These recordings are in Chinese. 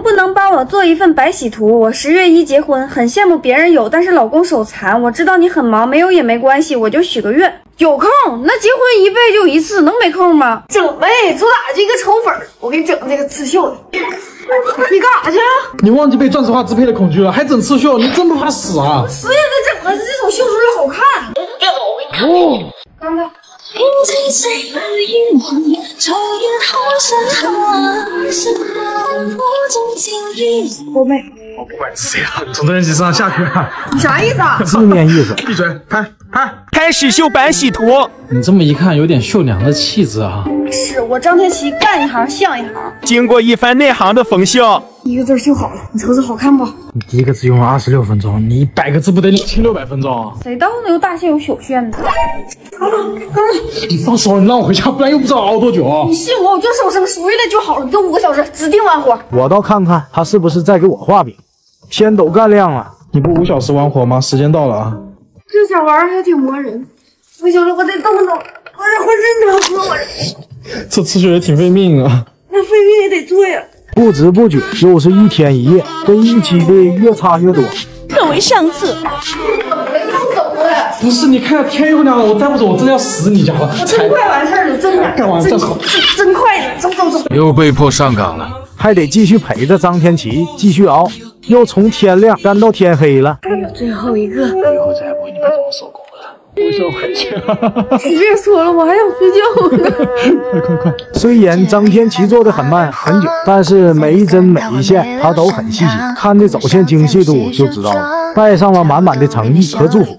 能不能帮我做一份白喜图？我十月一结婚，很羡慕别人有，但是老公手残。我知道你很忙，没有也没关系，我就许个愿。有空？那结婚一辈就一次，能没空吗？整呗，主打这个抽粉我给你整那个刺绣的。你干啥去啊？你忘记被钻石化支配的恐惧了，还整刺绣？你真不怕死啊？死也得整啊，这种绣出来好看。别走，我给你看。哦，刚刚。我妹，怪谁啊？总动员机上下去啊？你啥意思啊？字面意思。闭嘴，拍拍。开始绣白喜图。你这么一看，有点绣娘的气质啊。是我张天琪干一行像一行。经过一番内行的缝绣，一个字绣好了，你瞅瞅好看不？你第一个字用了二十六分钟，你一百个字不得两千六百分钟？谁道呢？有大线有小线的。你放手，你让我回家，不然又不知道熬多久。你信我，我就手生熟了就好了。你给五个小时，指定完活。我倒看看他是不是在给我画饼。天都干亮了，你不五小时完活吗？时间到了啊！这小玩意儿还挺磨人。不行了，我得动动，我这浑身疼，我这这刺绣也挺费命啊。那费命也得做呀。不知不觉又是一天一夜，跟预期的越差越多。可为上次。不是，你看天又亮了，我再不走，我真的要死你家了。真快完事儿了，真的。干完再走。真快，走走走。又被迫上岗了，还得继续陪着张天琪继续熬，又从天亮干到天黑了。还有最后一个。以后再也不会你们这么手工。我想回去了。你别说了，我还想睡觉呢。快快快！虽然张天琪做的很慢很久，但是每一针每一线他都很细心，看这走线精细度就知道了，带上了满满的诚意和祝福。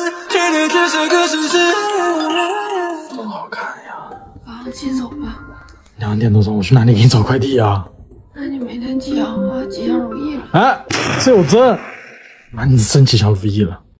啊，起走吧。两点多钟，我去哪里给你找快递啊？那你每天吉祥啊，吉祥如意了。哎，这有针，那你真吉祥如意了。